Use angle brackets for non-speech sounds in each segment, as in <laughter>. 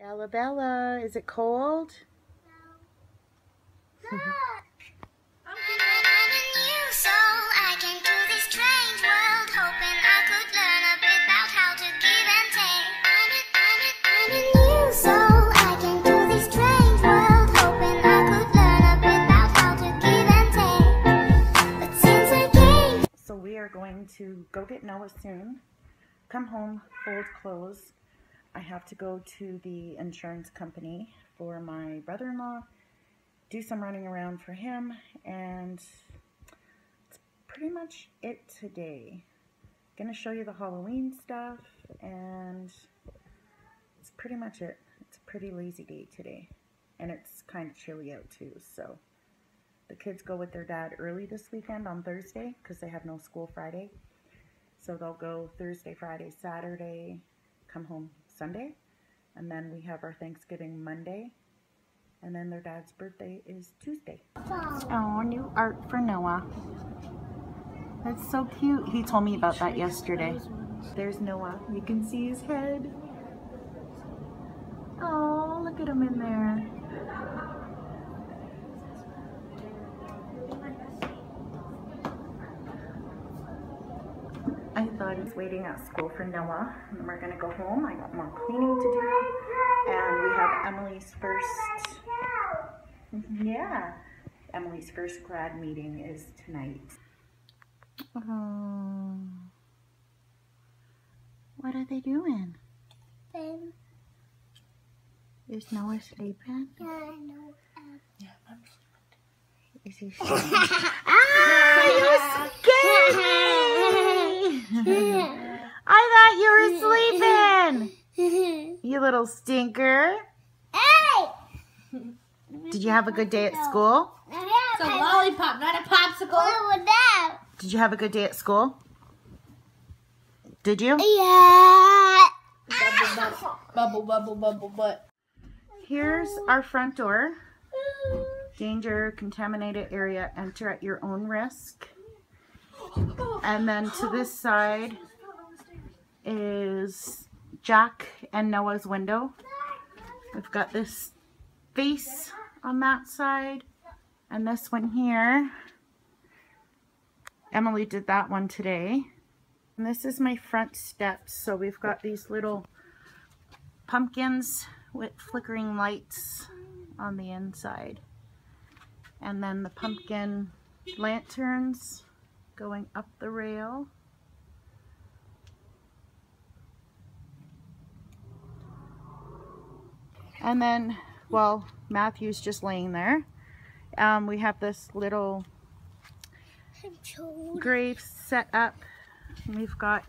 Alabella, is it cold? So we are going to go get Noah soon, come home, fold clothes. I have to go to the insurance company for my brother-in-law, do some running around for him, and it's pretty much it today. Gonna show you the Halloween stuff, and it's pretty much it. It's a pretty lazy day today, and it's kind of chilly out too, so. The kids go with their dad early this weekend on Thursday because they have no school Friday. So they'll go Thursday, Friday, Saturday, come home Sunday. And then we have our Thanksgiving Monday. And then their dad's birthday is Tuesday. Oh, new art for Noah. That's so cute. He told me about that yesterday. There's Noah. You can see his head. Oh, look at him in there. I he's waiting at school for Noah. And we're gonna go home. I got more cleaning to do. And we have Emily's first, yeah, Emily's first grad meeting is tonight. Oh. What are they doing? Then, Is Noah sleeping? yeah, I know. Is he <laughs> sleeping? ah, you scared me! <laughs> <laughs> I thought you were sleeping! You little stinker. hey! Did you have a good day at school? It's a lollipop, not a popsicle. What was that? Did you have a good day at school? Did you? Yeah. Bubble, bubble, bubble, bubble, bubble, butt. Here's our front door. Danger, contaminated area, enter at your own risk. And then to this side is Jack and Noah's window. We've got this face on that side and this one here. Emily did that one today. And this is my front steps. So we've got these little pumpkins with flickering lights on the inside. And then the pumpkin lanterns going up the rail. And then, well, Matthew's just laying there. Um, we have this little grave set up. We've got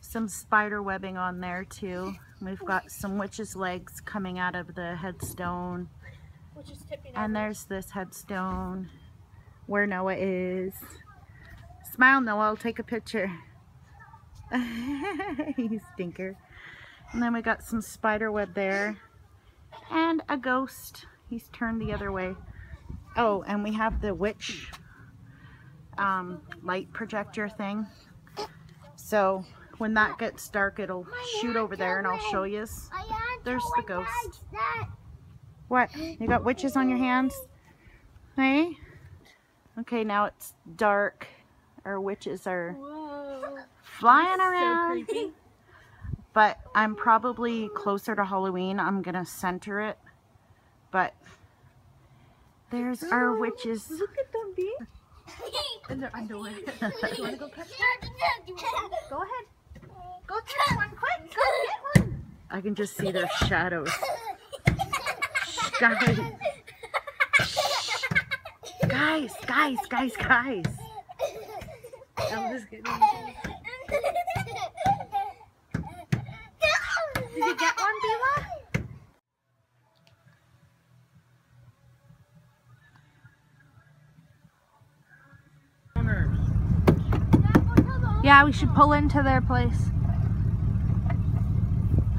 some spider webbing on there too. We've got some witch's legs coming out of the headstone. Which is tipping And there's this headstone where Noah is. Smile, Noah. I'll take a picture. <laughs> you stinker. And then we got some spider web there. And a ghost. He's turned the other way. Oh, and we have the witch um, light projector thing. So when that gets dark, it'll shoot over there and I'll show you. There's the ghost. What? You got witches on your hands? Hey? Okay, now it's dark. Our witches are Whoa. flying So around. creepy. But I'm probably closer to Halloween. I'm going to center it. But there's our witches. Look at them, B. <laughs> In their underwear. <laughs> <laughs> you wanna go catch Go ahead. Go catch one quick. Go get one. I can just see their shadows. Guys. Guys, guys, guys, guys. I'm just kidding. Did you get one, Bila? Yeah, we should pull into their place.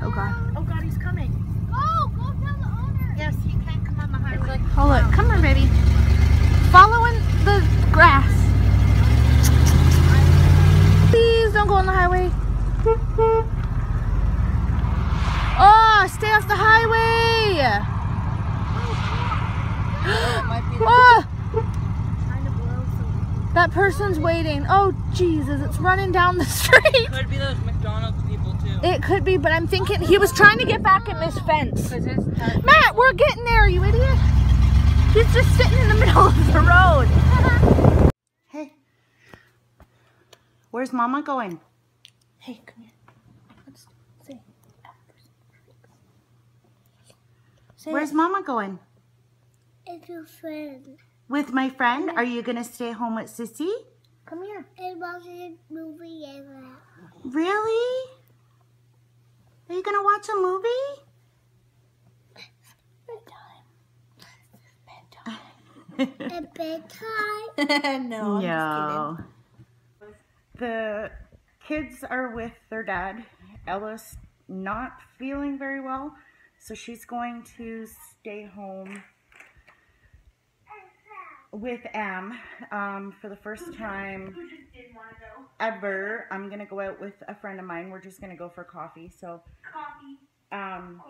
Oh god. Oh God, he's coming. Go, go tell the owner. Yes, he can't come on the highway. Oh look, come here, baby. Follow in the grass. Please don't go on the highway. Oh, Emma, stay off the highway. oh, that person's waiting. Oh, Jesus, it's running down the <laughs> street. It could be those McDonald's people too. It could be, but I'm thinking he was trying to get back at this fence. Matt, we're getting there, you idiot. He's just sitting in the <laughs> middle of the road. <laughs> Hey. Where's mama going? Hey, come here. Let's say. Say Where's mama going? It's your friend. With my friend? Are you gonna stay home with Sissy? Come here. And watching a movie and that. Really? Are you gonna watch a movie? At bedtime. <laughs> no, no. The kids are with their dad. Ella's not feeling very well, so she's going to stay home with Am um, for the first time ever. I'm gonna go out with a friend of mine. We're just gonna go for coffee. So, um,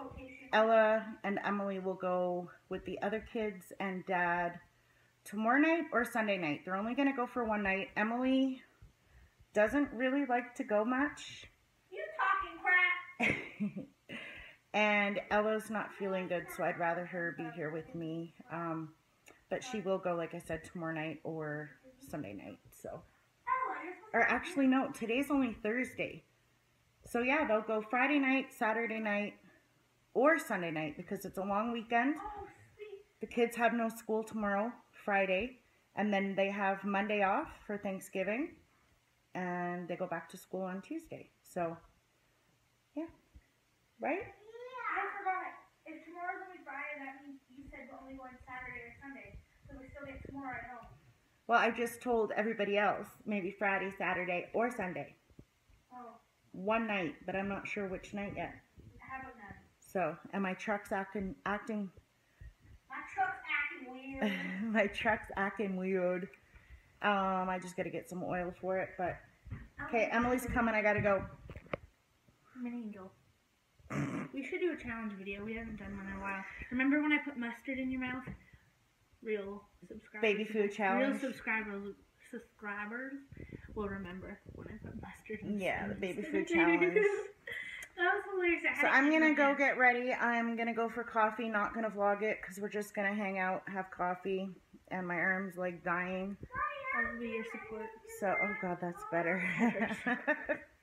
Ella and Emily will go with the other kids and Dad tomorrow night or Sunday night. They're only gonna go for one night. Emily doesn't really like to go much. You talking crap. <laughs> and Ella's not feeling good, so I'd rather her be here with me. Um, but she will go, like I said, tomorrow night or Sunday night. So, or actually, no, today's only Thursday. So yeah, they'll go Friday night, Saturday night, or Sunday night because it's a long weekend. The kids have no school tomorrow, Friday, and then they have Monday off for Thanksgiving, and they go back to school on Tuesday. So, yeah, right? I forgot. If tomorrow's only Friday, that means you said we're only going Saturday or Sunday. So we still get tomorrow at home. Well, I just told everybody else maybe Friday, Saturday, or Sunday. Oh, One night, but I'm not sure which night yet. how about none? So, and my truck's acting acting My truck's acting weird. <laughs> my truck's acting weird. Um, I just gotta get some oil for it, but okay, Emily's coming. I gotta go. I'm an angel. We should do a challenge video. We haven't done one in a while. Remember when I put mustard in your mouth? Real subscribers. Baby food challenge. Real subscribers subscribers will remember when I put mustard in Yeah, the baby <laughs> food challenge. <laughs> that was hilarious. So I'm gonna go get ready. I'm gonna go for coffee. Not gonna vlog it because we're just gonna hang out, have coffee, and my arm's like dying. I'll be your support. So, oh god, that's better. <laughs>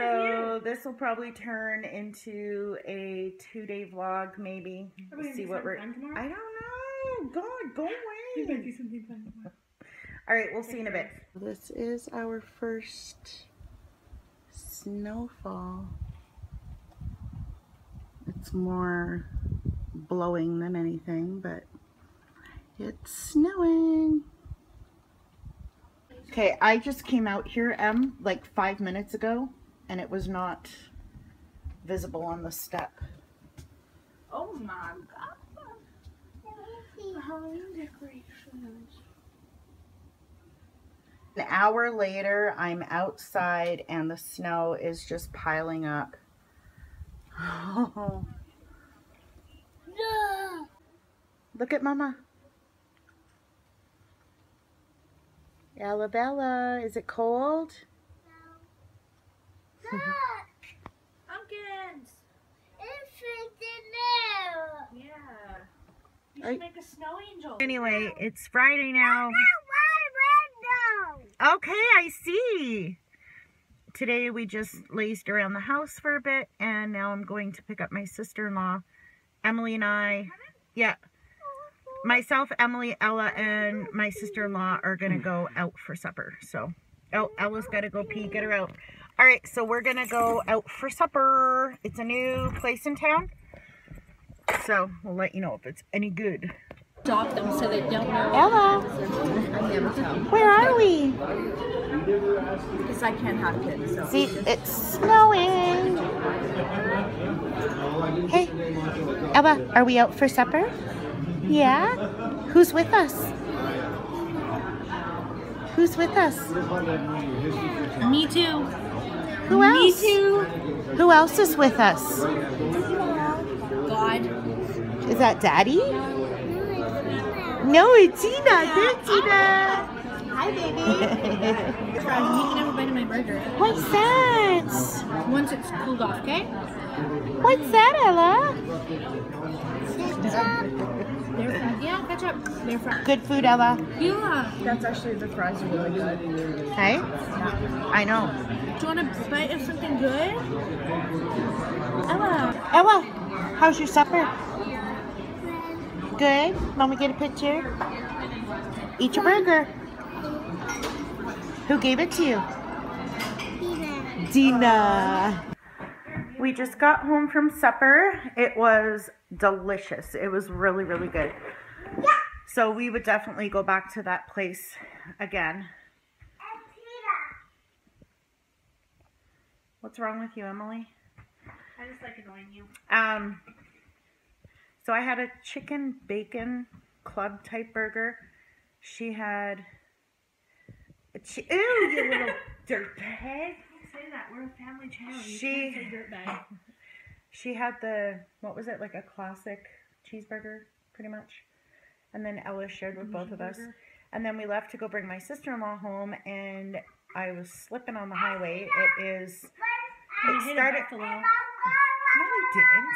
I'm staying with so this will probably turn into a two-day vlog, maybe. you. Are we gonna See what we're. fun tomorrow? I don't know. God, go We might away. do something fun tomorrow. All right, we'll see in a bit. This is our first snowfall. It's more blowing than anything, but it's snowing. Okay, I just came out here, Em, like five minutes ago, and it was not visible on the step. Oh my god. The Halloween decorations. An hour later, I'm outside and the snow is just piling up. <laughs> No. Look at Mama. Alabella, is it cold? Look. Pumpkins. It's in there. Yeah. You Are- should make a snow angel. Anyway, it's Friday now. My window. Okay, I see. Today we just lazed around the house for a bit and now I'm going to pick up my sister-in-law. Emily and I, yeah, myself, Emily, Ella, and my sister-in-law are going to go out for supper. So, oh, Ella's got to go pee. Get her out. All right, so we're going to go out for supper. It's a new place in town. So, we'll let you know if it's any good. Stop them so they don't know. Ella, I never tell. where are we? Because I can't have kids. So. See, it's snowing. Hey, Ella, are we out for supper? Yeah? Who's with us? Who's with us? Me too. Who Me else? too. Who else is with us? God. Is that Daddy? No, it's Tina. Tina. Hi, baby. You can have a bite my burger. What's that? Once it's cooled off, okay? What's that, Ella? <laughs> They're. Yeah, catch up. They're fried. Good food, Ella. Yeah. That's actually the fries are really good. Hey? I know. Do you want a bite of something good? Ella. Ella, how's your supper? Good. Mom, we get a picture? Eat your burger. Who gave it to you? Dina. Dina. We just got home from supper. It was delicious. It was really, really good. So we would definitely go back to that place again. What's wrong with you, Emily? I just like annoying you. Um, so I had a chicken bacon club type burger. She had a chi- Ew, you little <laughs> dirtbag. Say that. We're a family channel. You She- can't say dirtbag. <laughs> She had the what was it like a classic cheeseburger, pretty much. And then Ella shared with both of us. And then we left to go bring my sister-in-law home, and I was slipping on the highway. It is. It started. No, I didn't.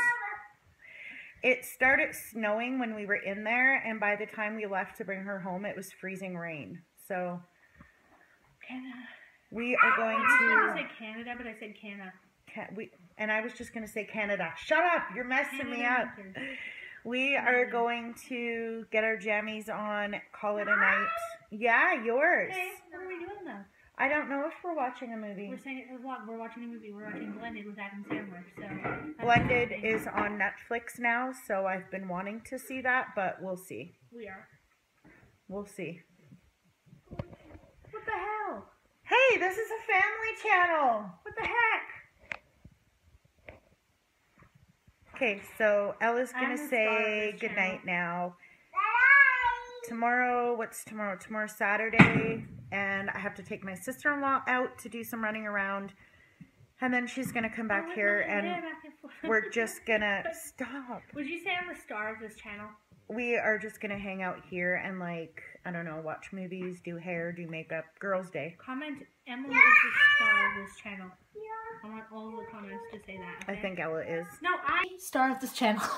It started snowing when we were in there, and by the time we left to bring her home, it was freezing rain. So Canada. We are going to. I was going to. to say Canada, but I said Canada. Ca- we, and I was just going to say Canada. Shut up! You're messing me up. We are going to get our jammies on, call it a night. <gasps> Yeah, yours. Okay, what are we doing though? I don't know if we're watching a movie. We're saying it for the vlog. We're watching a movie. We're watching Blended with Adam Sandler. So Blended is on Netflix now, so I've been wanting to see that, but we'll see. We are. We'll see. What the hell? Hey, this is a family channel. What the heck? Okay, so Ella's star of say goodnight good channel. night now. Tomorrow, what's tomorrow? Tomorrow's Saturday, and I have to take my sister-in-law out to do some running around, and then she's gonna come back Oh, here, and and <laughs> we're just gonna stop. Would you say I'm the star of this channel? We are just gonna hang out here and like I don't know, watch movies, do hair, do makeup. Girls' Day. Comment Emily is the star of this channel. I want all the comments to say that. I think Ella is. No, I star of this channel. <laughs>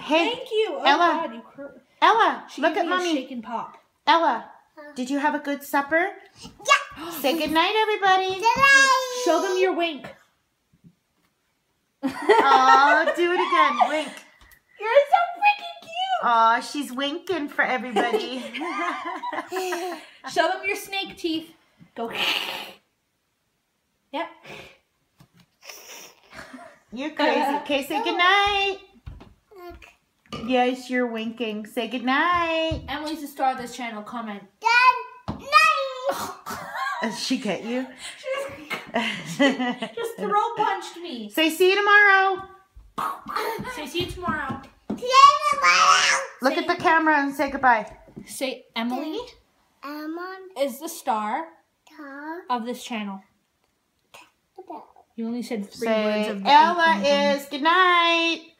Hey, Thank you. Oh Ella. God, you cur- Ella, she look at me a mommy. Shake and pop. Ella, did you have a good supper? Yeah. <gasps> Say good night, everybody. Good night. Show them your wink. <laughs> Oh, do it again. Wink. You're so Aw, she's winking for everybody. <laughs> <laughs> Show them your snake teeth. Go. Yep. You're crazy. <laughs> Okay, say good night. Yes, you're winking. Say good night. Emily's the star of this channel. Comment. Good Does she get you? She just throw punched me. say see you tomorrow. Say see you tomorrow. Look Say- at the camera and say goodbye. Say Emily I'm is the star of this channel. You only said three Say words of Ella is good night. Dad,